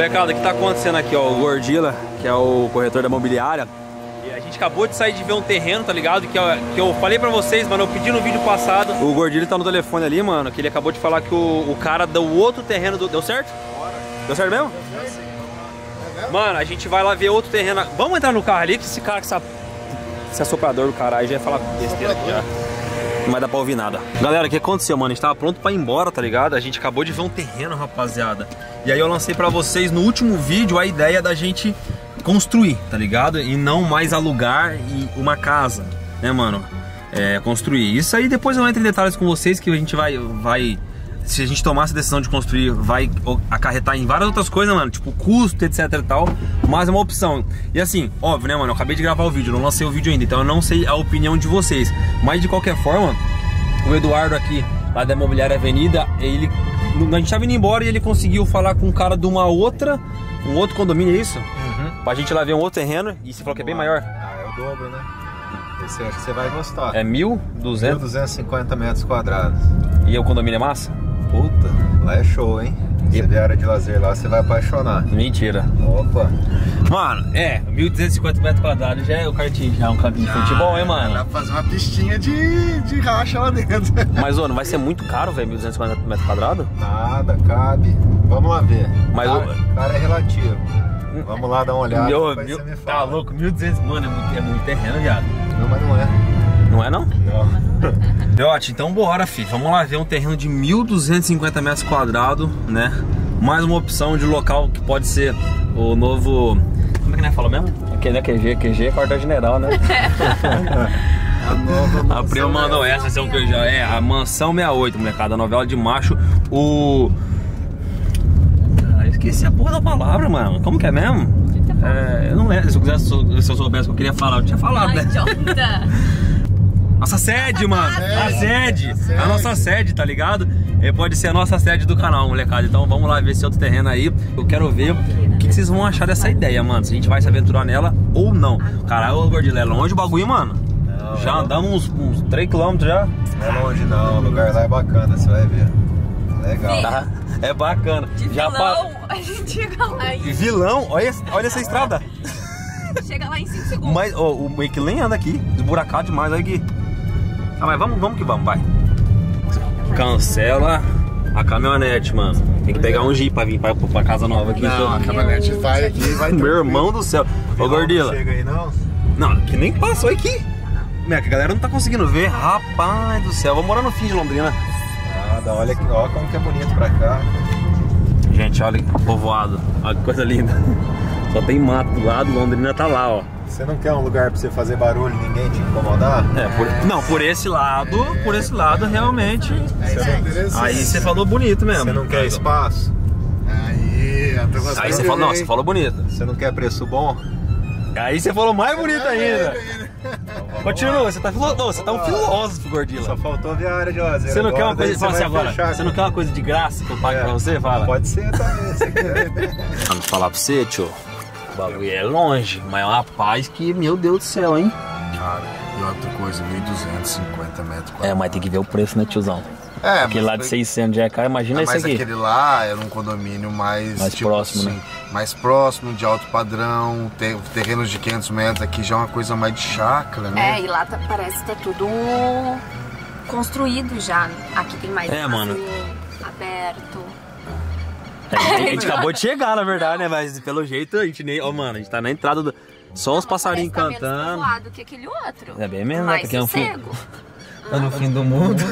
Molecada, o que tá acontecendo aqui, ó? O Gordila, que é o corretor da mobiliária. E a gente acabou de sair de ver um terreno, tá ligado? Que, ó, que eu falei pra vocês, mano, eu pedi no vídeo passado. O Gordila tá no telefone ali, mano, que ele acabou de falar que o, o cara do outro terreno... Do... Deu certo? Deu certo mesmo? Mano, a gente vai lá ver outro terreno. Vamos entrar no carro ali, que esse cara, essa, esse assoprador do caralho já ia falar besteira aqui já. Não vai dar pra ouvir nada. Galera, o que aconteceu, mano? A gente tava pronto pra ir embora, tá ligado? A gente acabou de ver um terreno, rapaziada. E aí eu lancei pra vocês no último vídeo a ideia da gente construir, tá ligado? E não mais alugar uma casa, né, mano? É, construir. Isso aí depois eu entro em detalhes com vocês que a gente vai, vai se a gente tomar essa decisão de construir, vai acarretar em várias outras coisas, mano, tipo custo, etc e tal, mas é uma opção. E assim, óbvio, né, mano, eu acabei de gravar o vídeo, não lancei o vídeo ainda, então eu não sei a opinião de vocês. Mas de qualquer forma, o Eduardo aqui, lá da Imobiliária Avenida, ele a gente tava indo embora e ele conseguiu falar com um cara de uma outra, um outro condomínio, é isso? Uhum. Pra gente lá ver um outro terreno e você falou que é bem maior. Ah, é o dobro, né? Esse acho que você vai gostar. É 1.200? 1.250 metros quadrados. E o condomínio é massa? Puta, lá é show, hein? Se vier área de lazer lá, você vai apaixonar. Mentira. Opa. Mano, é, 1.250 metros quadrados já é o cartinho, já é um campinho de futebol, hein, mano? Dá pra fazer uma pistinha de, de racha lá dentro. Mas, ô, não vai ser muito caro, velho, 1.250 metros quadrados? Nada, cabe. Vamos lá ver. Mas, cara, o... cara é relativo. Vamos lá dar uma olhada. Meu, mil, tá louco, 1.200, mano, é muito, é muito terreno, viado. Não, mas não é. Não é não? Não. Deote, então bora, fi. Vamos lá ver um terreno de 1.250 metros quadrados, né? Mais uma opção de local que pode ser o novo... Como é que nós falou mesmo? Aqui, né? QG, QG é quartel-general, né? a nova A Prima mandou essa, essa é, um QG, é a Mansão 68, molecada, a novela de macho. O... Ah, esqueci a porra da palavra, mano. Como que é mesmo? É, eu não lembro, se eu, quisesse, se eu soubesse o que eu queria falar, eu tinha falado, Ai, né? Nossa sede, mano. A sede. A nossa sede, tá ligado? E pode ser a nossa sede do canal, molecada. Então vamos lá ver esse outro terreno aí. Eu quero ver o que vocês vão achar dessa ideia, mano. Se a gente vai se aventurar nela ou não. Caralho, Gordilé, é longe o bagulho, mano. Não, já andamos uns, uns 3km já. Não é longe não, o lugar lá é bacana, você vai ver. Legal. Tá? É bacana. De já vilão, pa... a gente chega lá em... Vilão? Olha, olha essa estrada. Chega lá em 5 segundos. Mas oh, o Wakeland anda aqui, desburacado demais, olha aqui. Ah, mas vamos, vamos que vamos, vai. Cancela a caminhonete, mano. Tem que pegar um jeep pra vir pra, pra casa nova aqui. Não, então. a caminhonete vai aqui vai Meu irmão do céu. Ô, Gordila. Chega aí, não? Não, que nem passou aqui. Minha, que a galera não tá conseguindo ver. Rapaz do céu, vou morar no fim de Londrina. Nada, olha aqui, ó como que é bonito pra cá. Gente, olha povoado. Olha que coisa linda. Só tem mato do lado, Londrina tá lá, ó. Você não quer um lugar pra você fazer barulho e ninguém te incomodar? É, por, não, por esse lado, por esse lado realmente. Aí você falou bonito mesmo. Você não quer espaço? Aí, aí você falou, não, você falou bonito. Você não quer preço bom? Aí você falou mais bonito ainda. Continua, você tá, filo... você tá um filósofo, gordinho. Só faltou ver a área de lazer. Você não quer uma coisa, fala assim agora, você não quer uma coisa de graça que eu pague é, pra você? Fala. Pode ser também, se. Vamos falar pra você, tio. Bagulho é longe, mas é uma paz que, meu Deus do céu, hein? Cara, e outra coisa, 1.250 metros quadrados. É, mas tem que ver o preço, né, tiozão? É, aquele lá de 600 já é caro, imagina ah, esse aqui. Mas aquele lá era um condomínio mais... Mais tipo, próximo, assim, né? Mais próximo, de alto padrão, ter, terrenos de 500 metros, aqui já é uma coisa mais de chácara, né? É, e lá tá, parece ter tudo construído já. Aqui tem mais é, mano. aberto. É, a gente acabou de chegar, na verdade, né? Mas pelo jeito a gente nem. Ó, oh, mano, a gente tá na entrada do. Só os passarinhos tá cantando. Menos que aquele outro. É bem menos, Mais porque é um fim. Tá no fim do mundo.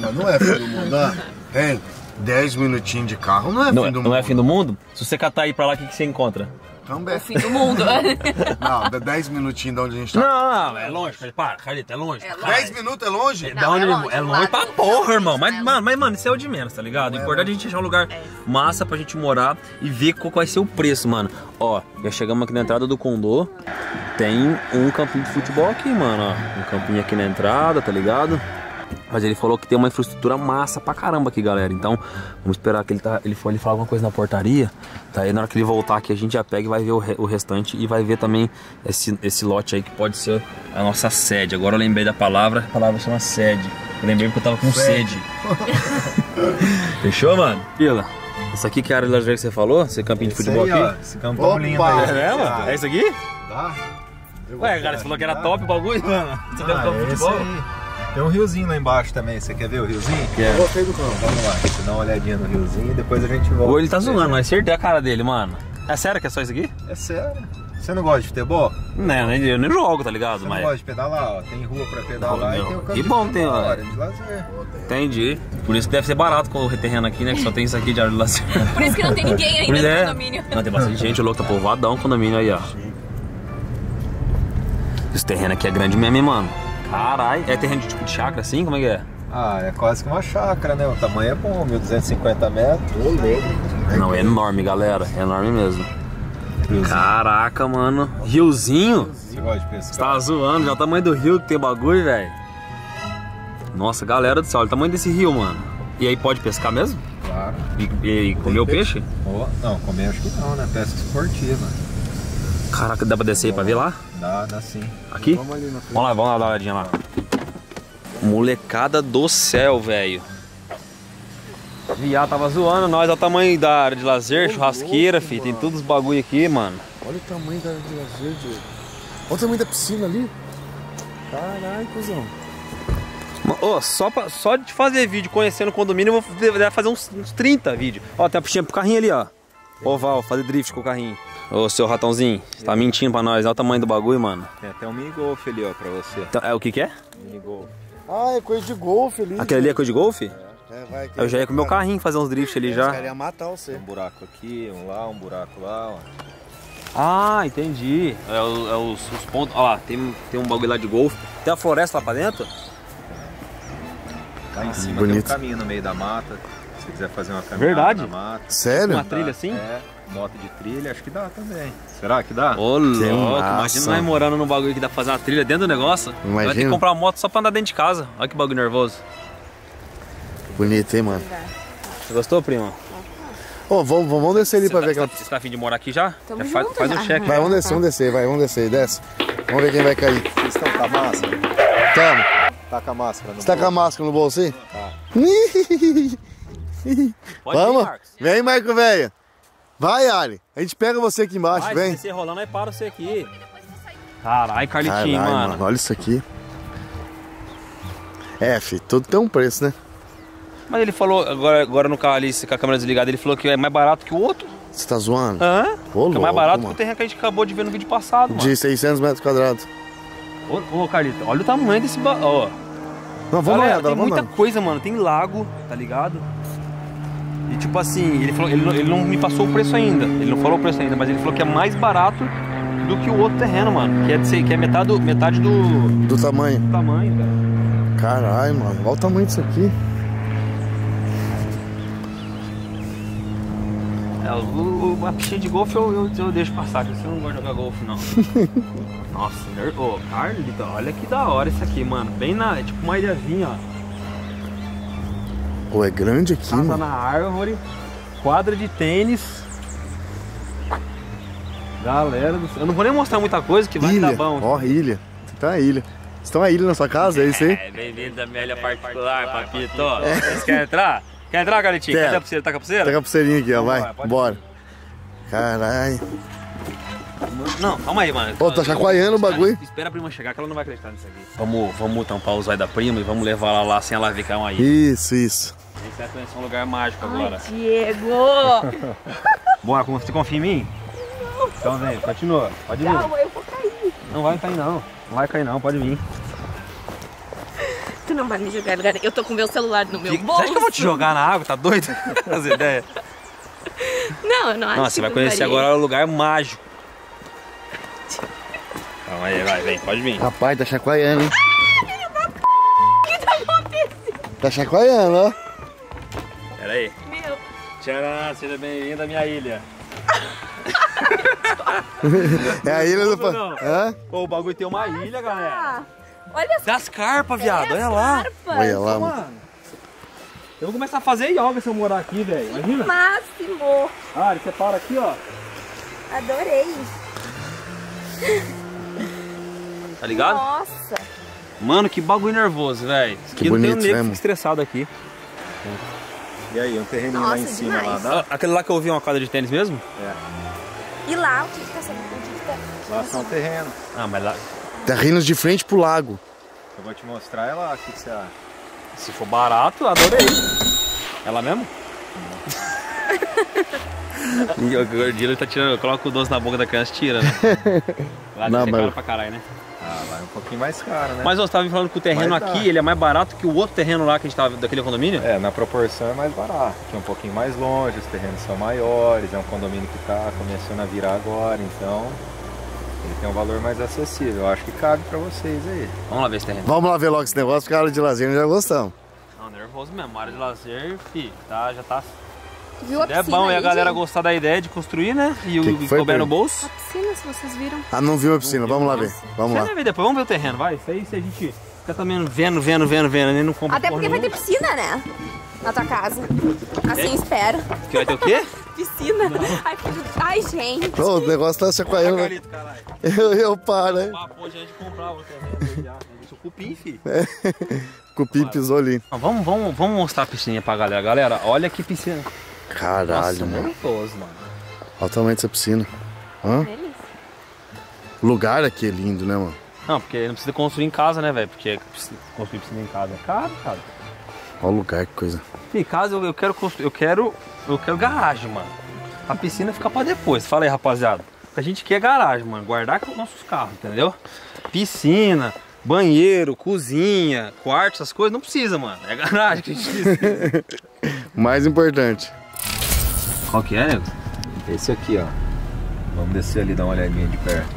Mas não é fim do mundo, ah. Hein? 10 minutinhos de carro não é não, fim é, do não mundo. Não é fim do mundo? Se você catar aí pra lá, o que, que você encontra? Também. O fim do mundo. não, dá 10 minutinhos de onde a gente tá. Não, não, é longe. Para, Carlita, é longe. É 10 minutos é longe? É, não, é longe, é longe pra porra, irmão. Mas, mano, mas, mano, isso é o de menos, tá ligado? O é importante é a gente achar um lugar massa pra gente morar e ver qual vai ser o preço, mano. Ó, já chegamos aqui na entrada do condô. Tem um campinho de futebol aqui, mano, ó. Um campinho aqui na entrada, tá ligado? Mas ele falou que tem uma infraestrutura massa pra caramba aqui, galera. Então, vamos esperar que ele, tá, ele for ele falar alguma coisa na portaria. Tá aí, na hora que ele voltar aqui, a gente já pega e vai ver o, re, o restante e vai ver também esse, esse lote aí que pode ser a nossa sede. Agora eu lembrei da palavra, a palavra chama sede. Eu lembrei porque eu tava com sede. Fechou, mano? Pila. Isso aqui que é a área de lazer que você falou? Esse campinho de Esse futebol aí, aqui? ó, esse campão Opa! É lindo aí. mesmo? Ah, É isso aqui? Dá? Ué, cara, você falou que era top o bagulho, mano. Você Ah, campo de é futebol? aí. Tem um riozinho lá embaixo também. Você quer ver o riozinho? Quero. Gostei do campo. Vamos lá. Deixa eu dar uma olhadinha no riozinho e depois a gente volta. Ou ele tá zoando, mas acertei a cara dele, mano. É sério que é só isso aqui? É sério. Você não gosta de futebol? Não, nem- eu nem jogo, tá ligado? Você não Mas. gosta de pedalar, ó. Tem rua pra pedalar Não, e tem o campo que de bom tem, ó. área de lazer. Entendi. Por isso que deve ser barato com o terreno aqui, né? Que só tem isso aqui de área de lazer. Por isso que não tem ninguém ainda no é. condomínio. Não, tem bastante gente, o louco tá povoadão o condomínio aí, ó. Esse terreno aqui é grande mesmo, hein, mano? Caralho. É terreno de tipo de chácara assim? Como é que é? Ah, é quase que uma chácara, né? O tamanho é bom, 1250 metros. Não, é enorme, galera. É enorme mesmo. Caraca, mano. Riozinho? Você gosta de pescar? Você tá zoando, já é o tamanho do rio que tem bagulho, velho. Nossa, galera do céu, olha o tamanho desse rio, mano. E aí pode pescar mesmo? Claro. E, e comer o peixe? Ó, não, comer acho que não, né? Pesca esportiva. Caraca, dá pra descer aí pra ver lá? Dá, dá sim. Aqui? Vamos lá, vamos lá dar uma olhadinha lá. Molecada do céu, velho. Viado tava zoando nós, olha o tamanho da área de lazer, churrasqueira, louco, fi. Tem mano. todos os bagulho aqui, mano. Olha o tamanho da área de lazer, Diego. Olha o tamanho da piscina ali. Caralho, cuzão. Ô, só, pra, só de fazer vídeo conhecendo o condomínio, eu vou fazer uns, uns 30 vídeos. Ó, tem uma piscina pro carrinho ali, ó. Oval, fazer drift com o carrinho. Ô, seu ratãozinho, você tá mentindo pra nós. Olha o tamanho do bagulho, mano. Tem até um mini golf ali, ó, pra você. Então, é o que que é? Mini golf. Ah, é coisa de golfe ali. Aquele ali é coisa de golfe? É, vai, Eu já ia com o meu carrinho fazer uns drift ali Os já. caras iam matar você. Um buraco aqui, um lá, um buraco lá, ó. Ah, entendi. É, é os, os pontos. Ó lá, tem, tem um bagulho lá de golfe. Tem a floresta lá pra dentro? Lá em cima bonito. tem um caminho no meio da mata. Se você quiser fazer uma caminhada Verdade? na mata. Sério? Uma trilha assim? É, moto de trilha, acho que dá também. Será que dá? Ô, louco, massa. imagina nós morando num bagulho que dá pra fazer uma trilha dentro do negócio. Vai ter que Imagina. comprar uma moto só pra andar dentro de casa. Olha que bagulho nervoso. Bonito, hein, mano? Você gostou, prima? Ô, vamos, vamos descer ali Você pra tá, ver aquela. você tá afim de morar aqui já? Tamo Já faz, junto faz um já. cheque. Vai, vamos descer, vamos descer, vai, vamos descer, desce. Vamos ver quem vai cair. Vocês estão com a máscara? Tamo. Tá com a máscara no Você tá com a máscara no bolso aí? Tá. Pode Vamos? ir, Marcos. Vem, Marco, velho. Vai, Ali. A gente pega você aqui embaixo, Vai, vem. se você rolando, aí para você aqui. Caralho, Carlitinho, Caralho, mano. mano, olha isso aqui. É, fi, tudo tem um preço, né? Mas ele falou, agora, agora no carro ali, com a câmera desligada, ele falou que é mais barato que o outro. Você tá zoando? Hã? Ô, que é louco, mais barato que mano. o terreno que a gente acabou de ver no vídeo passado, mano. De 600 metros quadrados. Ô, ô Carlito, olha o tamanho desse ba... Ó, Não, vamos Galera, lá, tem vamos muita lá. coisa, mano. Tem lago, tá ligado? E tipo assim, ele falou, ele, não- ele não me passou o preço ainda. Ele não falou o preço ainda, mas ele falou que é mais barato do que o outro terreno, mano. Que é, ser, que é metade, do, metade do Do tamanho. tamanho, cara. Caralho, mano. Olha o tamanho disso aqui. É, o, o, a piscina de golfe eu, eu, eu deixo passar, porque eu não gosto de jogar golfe, não. Nossa, ner- ô, Carlito, olha que da hora isso aqui, mano. Bem na. É tipo uma ilhazinha, ó. Pô, é grande aqui, Casa mano. na árvore, quadra de tênis. Galera do céu. Eu não vou nem mostrar muita coisa que vai Ilha. dar bom. Ó, ilha. Você tá na ilha. Você tem uma ilha na sua casa, é isso aí? É, bem-vindo à minha ilha particular, papito. Vocês querem entrar? Quer entrar, Galitinho? Quero. Cadê a pulseira? Tá com a pulseira? Pega a pulseirinha aqui, ó, vai. pode Bora. Caralho. Não, calma aí, mano. Ô, tá chacoalhando o bagulho. Espera a prima chegar que ela não vai acreditar nisso aqui. Vamos, vamos tampar os olhos da prima e vamos levar ela lá sem ela ver que é uma ilha. Isso, isso. A gente vai conhecer um lugar mágico agora. Diego! Bora, você confia em mim? Então vem, continua. Pode vir. Calma, eu vou cair. Não vai cair não. Não vai cair não, pode vir. Tu não vai me jogar em lugar nenhum. Eu tô com meu celular no meu Que- bolso. Você acha que eu vou te jogar na água? Tá doido? As ideias. Não, eu não acho Não, que você vai conhecer agora o lugar mágico. Calma aí, vai, vem, pode vir. Rapaz, tá chacoalhando, hein? Tá chacoalhando, ó. Pera aí. Meu, Tcharam, seja bem-vindo à minha ilha. É a ilha do... Não. Hã? Pô, o bagulho tem uma ilha, galera. olha só. Das carpas, viado, olha lá. Olha lá, mano. Eu vou começar a fazer yoga se eu morar aqui, velho. Imagina. Máximo. Ah, você para aqui, ó. Adorei. Tá ligado? Nossa. Mano, que bagulho nervoso, velho. Que não um bonito, nego né, que mano? fica estressado aqui. E aí, um terreninho Nossa, lá em cima, demais. lá, dá? Aquele lá que eu vi uma quadra de tênis mesmo? E lá, o que que tá sendo? O que que tá... Lá são terrenos. Ah, mas lá, Terrenos de frente pro lago. Eu vou te mostrar é lá, o que, que você acha? se for barato, adorei. É lá mesmo? o gordinho tá tirando, coloca o doce na boca da criança e tira, né? Lá Não, mas- caro pra caralho, né? Ah, vai um pouquinho mais caro, né? Mas você tava me falando que o terreno Mas dá. aqui, ele é mais barato que o outro terreno lá que a gente tava, daquele condomínio? É, na proporção é mais barato. Aqui é um pouquinho mais longe, os terrenos são maiores, é um condomínio que tá começando a virar agora, então ele tem um valor mais acessível. Eu acho que cabe pra vocês aí. Vamos lá ver esse terreno. Vamos lá ver logo esse negócio, porque a área de lazer nós já gostamos. Não, nervoso mesmo. Área de lazer, fi, tá, já tá. Viu a É piscina bom e a galera gente? gostar da ideia de construir, né? E o Que que foi, couber no bolso. A piscina, se vocês viram. Ah, não viu a piscina, vamos lá ver. Vamos lá. ver depois, vamos ver o terreno, vai. Isso aí se a gente fica também vendo, vendo, vendo, vendo, nem não compra Até porque vai ter piscina, né? Na tua casa. Assim, espero. Que vai ter o quê? Piscina. Ai, filho- Ai, gente. Ô, o negócio tá chacoalhando. né? Carito, caralho. Eu, eu paro, hein? Pô, gente comprava o terreno já. Isso é cupim. Cupim pisou ali. Vamos, vamos, vamos mostrar a piscininha pra galera. Galera, olha que piscina. Caralho, Nossa, mano. nervoso, mano. Olha o tamanho dessa piscina. Hã? Delícia. O lugar aqui é lindo, né, mano? Não, porque não precisa construir em casa, né, velho? Porque construir piscina em casa é caro, cara. Olha o lugar, que coisa. Em casa eu, eu quero construir, eu quero, eu quero garagem, mano. A piscina fica pra depois. Fala aí, rapaziada. A gente quer garagem, mano. Guardar com os nossos carros, entendeu? Piscina, banheiro, cozinha, quarto, essas coisas não precisa, mano. É garagem que a gente precisa. Mais importante. Qual que é, nego? Esse aqui, ó. Vamos descer ali, dar uma olhadinha de perto.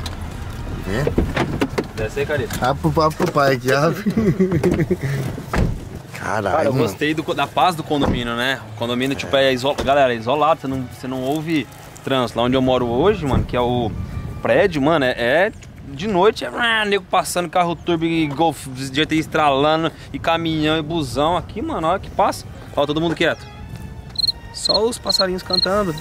Desce aí, Carita. Abre pro pro pai aqui, abre. Cara, Caralho, eu mano. gostei do- da paz do condomínio, né? O condomínio, tipo, é isolado. Galera, é isolado, você não, você não ouve trânsito. Lá onde eu moro hoje, mano, que é o prédio, mano, é, é de noite, é ah, nego passando, carro turbo e golf GT estralando, e caminhão e busão. Aqui, mano, olha que passa. Ó, todo mundo quieto. Só os passarinhos cantando.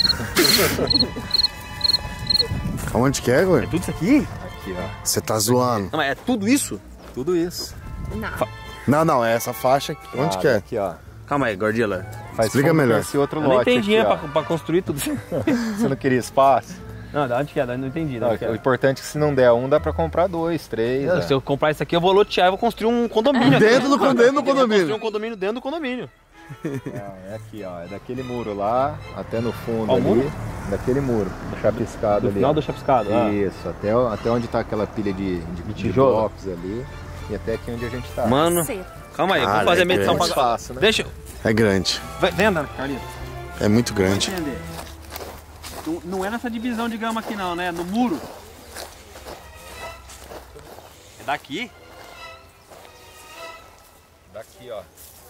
Aonde que é, É Goi? tudo isso aqui? Aqui, ó. Você tá zoando. Não, mas é tudo isso? Tudo isso. Não. Não, não, é essa faixa aqui. Onde Ah, que é? Aqui, ó. Calma aí, Gordila. Faz Explica melhor. Esse outro Eu não lote tenho aqui, dinheiro ó. pra, pra construir tudo isso. Você não queria espaço? Não, da onde que é? Da onde Não entendi. Não, é. o importante é que se não der um, dá pra comprar dois, três. Não, ó. Se eu comprar isso aqui, eu vou lotear e vou construir um condomínio. aqui. Dentro do, con- dentro do Eu vou construir condomínio. um condomínio dentro do condomínio. Não, é aqui, ó. É daquele muro lá até no fundo Ó, ali. muro? Daquele muro. Chapiscado No ali. final do chapiscado. ah. Isso, até, até onde tá aquela pilha de, de, de tijolo? blocos ali. E até aqui onde a gente tá. Mano, Cedo. calma aí, Cara, vamos fazer a é medição muito pra... fácil, né? Deixa eu... É grande. Vai- Vem andando, Carlito. É muito grande. Não, não é nessa divisão de gama aqui não, né? No muro. É daqui? Daqui, ó.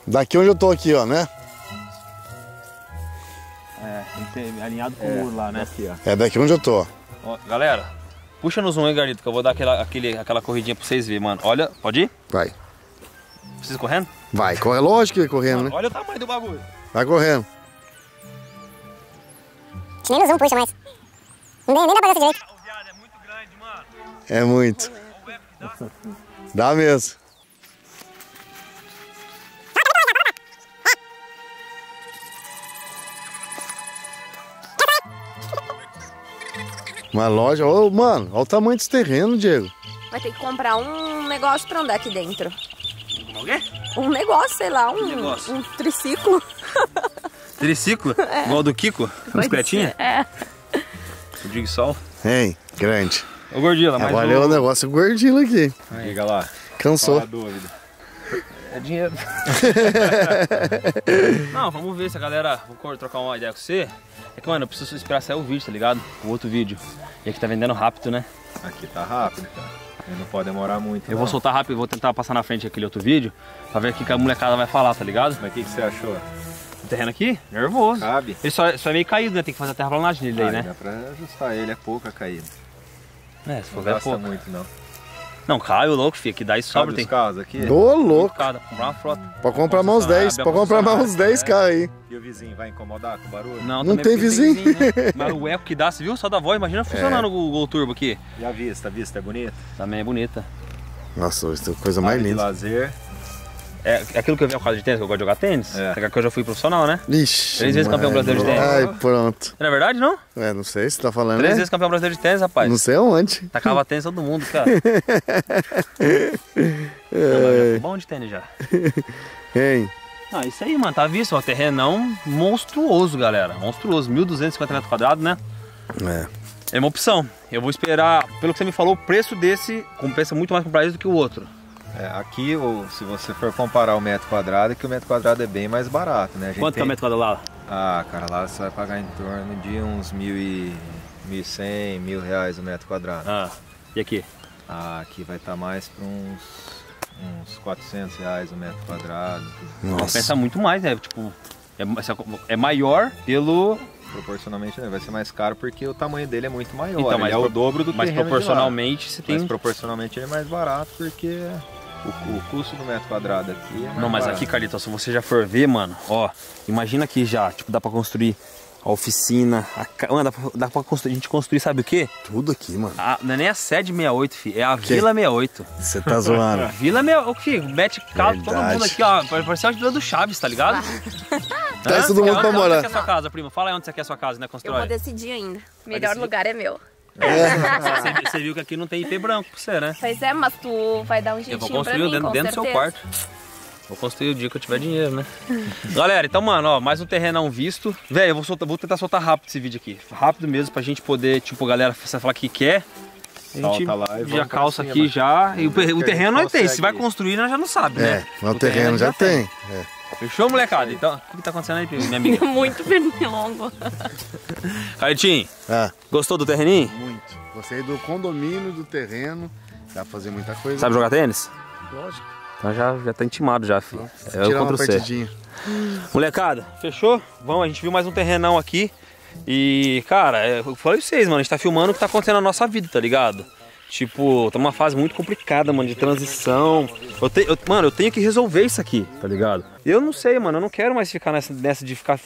Daqui onde eu tô aqui, ó, né? É, tem que ser alinhado com É, o muro lá, né? Daqui, ó. É daqui onde eu tô. Ó, galera, puxa no zoom aí, Garito, que eu vou dar aquela, aquele, aquela corridinha pra vocês verem, mano. Olha, pode ir? Vai. Precisa correndo? Vai, corre. Lógico que é correndo, Mano, né? olha o tamanho do bagulho. Vai correndo. Nem no zoom puxa mais. Nem, nem dá pra ver direito. O viado é muito grande, mano. É muito. O eco que dá. Dá mesmo. Uma loja, ô mano, olha o tamanho desse terreno, Diego. Vai ter que comprar um negócio pra andar aqui dentro. O quê? Um negócio, sei lá, um, negócio? um triciclo. Triciclo? Igual do Kiko? Bicicletinha? É. O Dig Sol. Hein, grande. Ô Gordila, mas Agora é o... o negócio gordinho aqui. Liga lá. Cansou. Qual a dúvida? É dinheiro. Não, vamos ver se a galera. Vou trocar uma ideia com você. É que, mano, eu preciso esperar sair o vídeo, tá ligado? O outro vídeo. E aqui tá vendendo rápido, né? Aqui tá rápido, cara. Ele não pode demorar muito. Eu não. vou soltar rápido, vou tentar passar na frente aquele outro vídeo pra ver o que a molecada vai falar, tá ligado? Mas o que, que você achou? O terreno aqui, nervoso. Cabe? Ele só, só é meio caído, né? Tem que fazer a terraplanagem nele aí, Ah, né? Dá pra ajustar ele, é pouca caída. É, se Não for ver, gasta pô. muito, não. Não, cai o louco, filho, que daí sobra, Cabe tem carros aqui? Ô, louco. Cada, comprar uma frota. Pode comprar mais uns 10. Pode comprar mais uns 10 carros aí. E o vizinho vai incomodar com o barulho? Não, Não tem porque vizinho. né? Mas o eco que dá, você viu? Só da voz, imagina funcionando o Gol Turbo aqui. E a vista? A vista é bonita? Também é bonita. Nossa, isso é coisa mais Área de linda. lazer. É é aquilo que eu vi a quadra de tênis, que eu gosto de jogar tênis? É. É que eu já fui profissional, né? Ixi. Três vezes campeão brasileiro de tênis. Ai, pronto. Não é verdade, não? É, não sei se tá falando, Três né? vezes campeão brasileiro de tênis, rapaz. Não sei aonde. Tacava tênis todo mundo, cara. Fui bom de tênis já. Hein? Ah, isso aí, mano, tá visto? Ó, terrenão monstruoso, galera. Monstruoso. 1.250 metros quadrados, né? É. É uma opção. Eu vou esperar, pelo que você me falou, o preço desse compensa muito mais comprar esse do que o outro. É, aqui, o- se você for comparar o metro quadrado, é que o metro quadrado é bem mais barato, né? A gente Quanto que é o tem- metro quadrado lá? Ah, cara, lá você vai pagar em torno de uns mil e... mil e cem, mil reais o metro quadrado. Ah, e aqui? Ah, aqui vai estar mais para uns, uns 400 reais o metro quadrado. Nossa. Compensa muito mais, né? Tipo, é, é maior pelo. Proporcionalmente né, vai ser mais caro porque o tamanho dele é muito maior. Então, ele mas é o dobro do Mas terreno de lá. proporcionalmente você tem. Mas proporcionalmente ele é mais barato porque o, o custo do metro quadrado aqui é Não, mas barato. aqui, Carlito, se você já for ver, mano, ó, imagina aqui já, tipo, dá pra construir a oficina, a ca... Mano, dá pra, dá pra construir, a gente construir, sabe o quê? Tudo aqui, mano. A- não é nem a sede 68, fi, é a Vila 68. Você tá zoando. Vila 68, o que? Mete casa todo mundo aqui, ó, parece a Vila do Chaves, tá ligado? Traz todo Hã? mundo pra morar. Onde você quer a sua casa, prima? Fala aí onde você quer a sua casa, né, Eu constrói. vou decidir ainda. Melhor decidir? lugar é meu. Você, viu- você viu que aqui não tem IP branco pra você, né? Pois é, mas tu vai dar um Eu jeitinho vou pra construir mim, dentro, dentro do seu quarto. Vou construir o dia que eu tiver dinheiro, né? Galera, então, mano, ó, mais um terrenão visto. Velho, eu vou, soltar- vou tentar soltar rápido esse vídeo aqui. Rápido mesmo, pra gente poder, tipo, galera, você falar que quer. A gente Solta lá e já calça aqui já. E o, terreno nós tem. Se vai construir, nós já não sabe, É, né? o terreno já tem. É. Fechou, molecada? Então, o que, que tá acontecendo aí, minha amiga? Muito pernilongo. Carlitinho, Ah, gostou do terreninho? muito. Gostei do condomínio, do terreno. Dá pra fazer muita coisa. Sabe jogar tênis? Lógico. Então já, já tá intimado já, filho. É eu contra você. partidinha. Molecada, fechou? Vamos, a gente viu mais um terrenão aqui. E, cara, é, eu falei pra vocês, mano, a gente tá filmando o que tá acontecendo na nossa vida, tá ligado? Tipo, tá uma fase muito complicada, mano, de transição. Eu te, eu- mano, eu tenho que resolver isso aqui, tá ligado? Eu não sei, mano, eu não quero mais ficar nessa, nessa de ficar.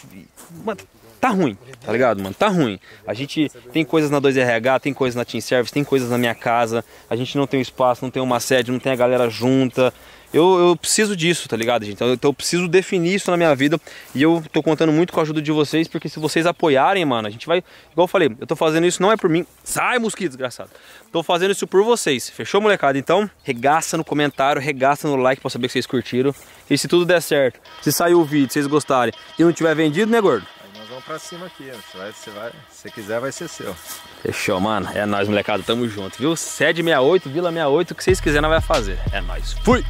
Mano, tá ruim, tá ligado, mano? Tá ruim. A gente tem coisas na 2RH, tem coisas na Team Service, tem coisas na minha casa. A gente não tem um espaço, não tem uma sede, não tem a galera junta. Eu, eu preciso disso, tá ligado, gente? Então, então eu preciso definir isso na minha vida e eu tô contando muito com a ajuda de vocês, porque se vocês apoiarem, mano, a gente vai. Igual eu falei, eu tô fazendo isso não é por mim. Sai, mosquito, desgraçado. Tô fazendo isso por vocês. Fechou, molecada? Então, regaça no comentário, regaça no like pra saber que vocês curtiram. E se tudo der certo, se sair o vídeo, vocês gostarem e não tiver vendido, né, gordo? Aí nós vamos pra cima aqui, você vai, vai, se você quiser vai ser seu. Fechou, mano. É nóis, molecada. Tamo junto, viu? Sede 68, Vila 68, o que vocês quiserem, nós vai fazer. É nóis. Fui!